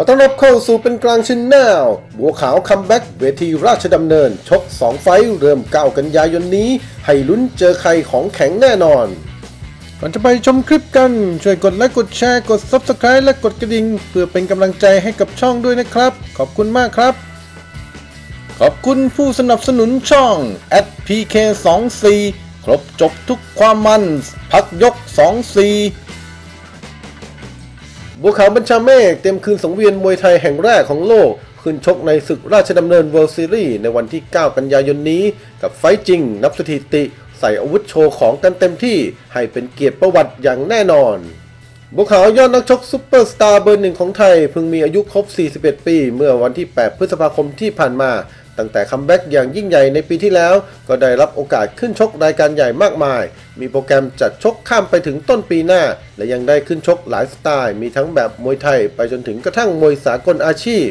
ขอต้อนรับเข้าสู่เป็นกลาง Channel บัวขาว comeback เวทีราชดำเนิน ชก 2 ไฟต์เริ่ม 9 กันยายนนี้ ให้ลุ้นเจอใครของแข็งแน่นอน ก่อนจะไปชมคลิปกัน ช่วยกดไลค์กดแชร์กด Subscribe และกดกระดิ่ง เพื่อเป็นกำลังใจให้กับช่องด้วยนะครับ ขอบคุณมากครับ ขอบคุณผู้สนับสนุนช่อง @pk24 ครบจบทุกความมัน พักยก 24 บัวขาวบัญชาเมฆเตรียมคืนสังเวียนมวยไทยแห่งแรกของโลกขึ้นชกในศึกราชดำเนิน World Series ในวันที่ 9 กันยายนนี้ กับไฟต์จริง นับสถิติ ใส่อาวุธโชว์ของกันเต็มที่ ให้เป็นเกียรติประวัติอย่างแน่นอนบัวขาวยอดนักชกซุปเปอร์สตาร์เบอร์หนึ่งของไทยเพิ่งมีอายุครบ 41 ปี เมื่อวันที่ 8 พฤษภาคมที่ผ่านมา ตั้งแต่ comeback อย่างยิ่งใหญ่ในปีที่แล้ว ก็ได้รับโอกาสขึ้นชกรายการใหญ่มากมาย มีโปรแกรมจัดชกข้ามไปถึงต้นปีหน้า และยังได้ขึ้นชกหลายสไตล์ มีทั้งแบบมวยไทย ไปจนถึงกระทั่งมวยสากลอาชีพ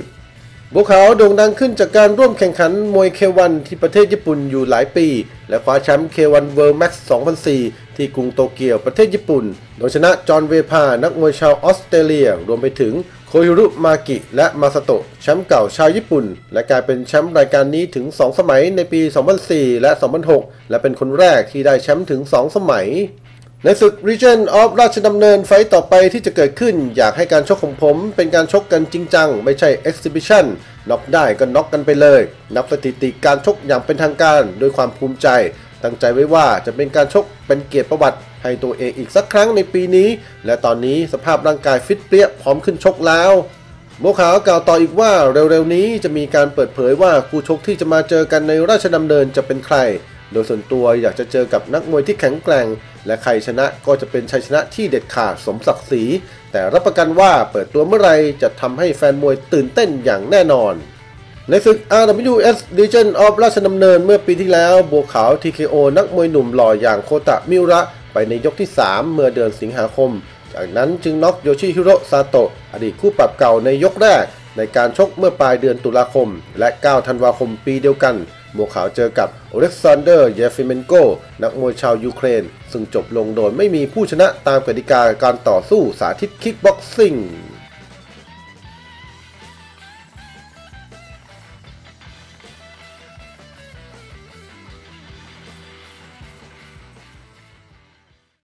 บัวขาวโด่งดังขึ้นจากการร่วมแข่งขันมวย K-1ที่ประเทศญี่ปุ่นอยู่หลายปี และคว้าแชมป์ K-1 World MAX 2004 ที่กรุงโตเกียวประเทศญี่ปุ่น โดยชนะจอห์นเวย์นพาร์นักมวยชาวออสเตรเลีย รวมไปถึง โคฮิรุมากิและมาซาโตะแชมป์เก่าชาวญี่ปุ่น และกลายเป็นแชมป์รายการนี้ถึง 2 สมัยในปี 2004 และ 2006 และเป็นคนแรกที่ได้แชมป์ถึง 2 สมัย ในศึก Region of ราชดำเนินไฟต์ต่อไปที่จะเกิดขึ้น อยากให้การชกของผมเป็นการชกกันจริงจัง ไม่ใช่ Exhibition น็อกได้ก็น็อกกันไปเลย นับสถิติการชกอย่างเป็นทางการด้วยความภูมิใจ ตั้งใจไว้ว่าจะเป็นการชกเป็นเกียรติประวัติ ให้ตัวเองอีกสักครั้งในปีนี้ และตอนนี้สภาพร่างกายฟิตเปรี้ยพร้อมขึ้นชกแล้วบัวขาวกล่าวต่ออีกว่าเร็วๆนี้จะมีการเปิดเผยว่าคู่ชกที่จะมาเจอกันในราชดำเนินจะเป็นใคร โดยส่วนตัวอยากจะเจอกับนักมวยที่แข็งแกร่ง และใครชนะก็จะเป็นชัยชนะที่เด็ดขาดสมศักดิ์ศรี แต่รับประกันว่าเปิดตัวเมื่อไรจะทำให้แฟนมวยตื่นเต้นอย่างแน่นอนในศึก RWS Legion of ราชดำเนินเมื่อปีที่แล้วบัวขาว TKO นักมวยหนุ่มหล่ออย่างโคตะมิระไปในยกที่ 3 เมื่อเดือนสิงหาคม จากนั้นจึงน็อกโยชิฮิโรซาโตะอดีตคู่ปรับเก่าในยกแรก ในการชกเมื่อปลายเดือนตุลาคม และ 9 ธันวาคมปีเดียวกันบัวขาวเจอกับโอเล็กซานเดอร์เยฟิเมนโก นักมวยชาวยูเครน ซึ่งจบลงโดยไม่มีผู้ชนะตามกติกาการต่อสู้สาธิตคิกบ็อกซิ่ง